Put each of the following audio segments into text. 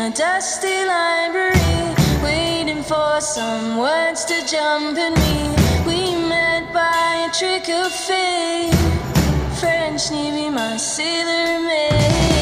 a dusty library, waiting for some words to jump in me. We met by a trick of fate. French Navy, my sailor maid.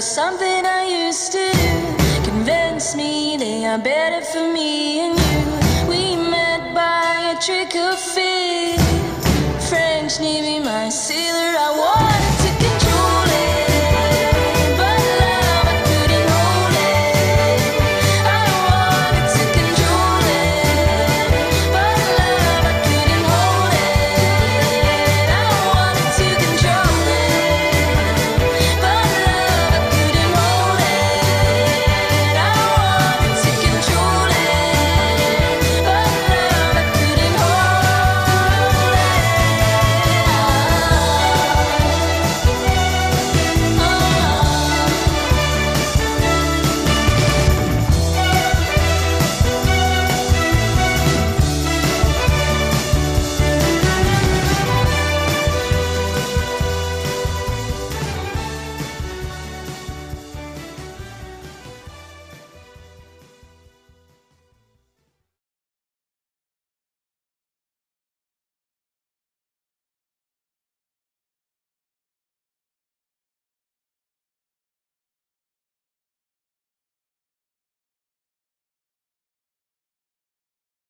Something I used to do. Convince me they are better for me and you. We met by a trick of fate. French Navy, my sailor.